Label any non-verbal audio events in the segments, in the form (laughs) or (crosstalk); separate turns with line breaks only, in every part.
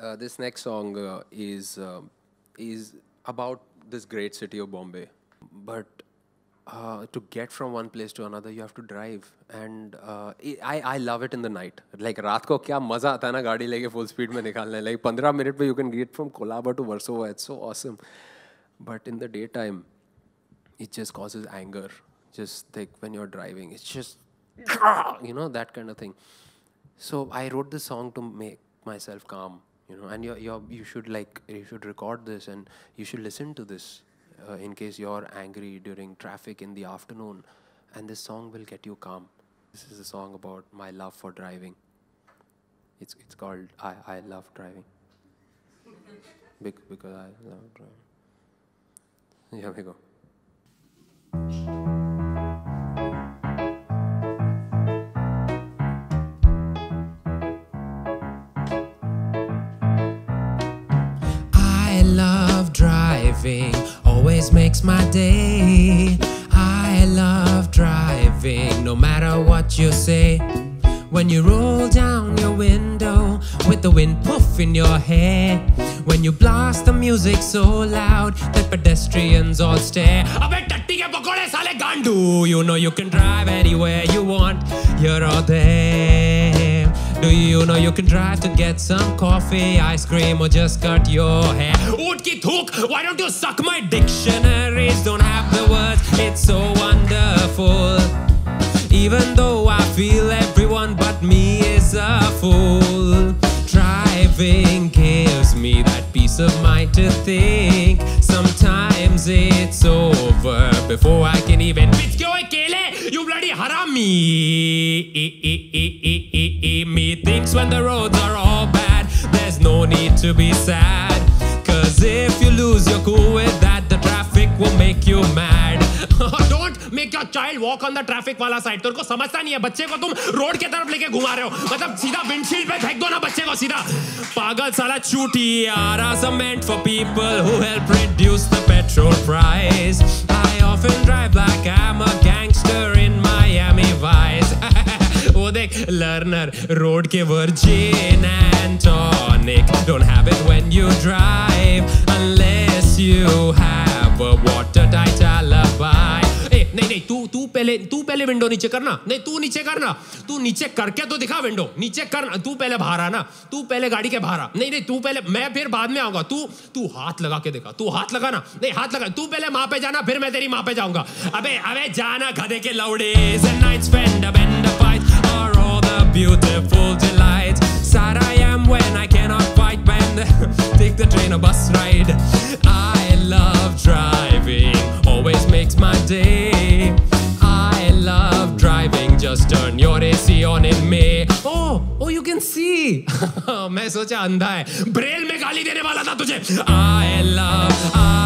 Uh, this next song uh, is uh, is about this great city of Bombay, but uh, to get from one place to another, you have to drive, and uh, I I love it in the night. Like रात को क्या मजा आता है ना गाड़ी लेके full speed में निकालने like 15 minute पे you can get from Colaba to Warsaw. It's so awesome, but in the daytime, it just causes anger. Just like when you're driving, it's just you know that kind of thing. So I wrote this song to make myself calm you know. And you're, you're, you should like you should record this and you should listen to this uh, in case you're angry during traffic in the afternoon, and this song will get you calm. This is a song about my love for driving. It's it's called I I love driving. (laughs) Bec- because I love driving. Here we go.
driving always makes my day. I love driving, no matter what you say. When you roll down your window with the wind puffing your hair. When you blast the music so loud that pedestrians all stare. You know you can drive anywhere you want, You're all there. Do you know you can drive to get some coffee, ice cream, or just cut your hair? Why don't you suck my dictionaries? Don't have the words, it's so wonderful. Even though I feel everyone but me is a fool. Driving gives me that peace of mind to think. Sometimes it's over before I can even. You bloody harami! Me thinks when the roads are all bad, there's no need to be sad. Cause if you lose your cool with that, the traffic will make you mad. Don't make your child walk on the traffic वाला side तेरे को समझता नहीं है बच्चे को तुम road के तरफ़ लेके घुमा रहे हो मतलब सीधा विंडशील्ड पे फेंक दो ना बच्चे को सीधा पागल साला चूटी are meant for people who help reduce the petrol price learner road के virgin and tonic don't have it when you drive, unless you have a watertight alibi. ए, नहीं नहीं, तू तू पहले तू पहले विंडो नीचे करना। नहीं, तू नीचे करना। तू नीचे करके तो दिखा विंडो नीचे करना, तू पहले बाहर आना। तू पहले गाड़ी के बाहर आ। नहीं नहीं, तू पहले, मैं फिर बाद में आऊँगा। तू तू हाथ लगा के देखा। तू हाथ लगाना। नहीं, हाथ लगा। तू पहले माँ पे जाना, फिर मैं तेरी माँ पे जाऊँगा। अबे अबे, जाना गधे के लौड़ेज beautiful delights sad I am when I cannot fight when (laughs) take the train or bus ride I love driving always makes my day I love driving just turn your AC on in May oh oh you can see मैं सोचा अंधा है Braille में गाली देने वाला था तुझे I love I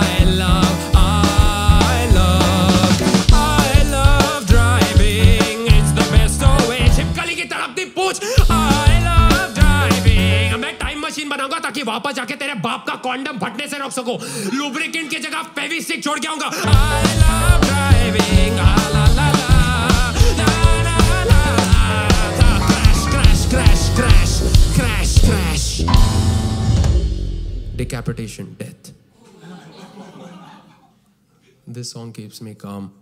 वापस जाके तेरे बाप का कॉन्डम फटने से रोक सको लुब्रिकेंट की जगह फेविस्टिक छोड़ के आऊँगा ah, decapitation death this song keeps me calm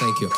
thank you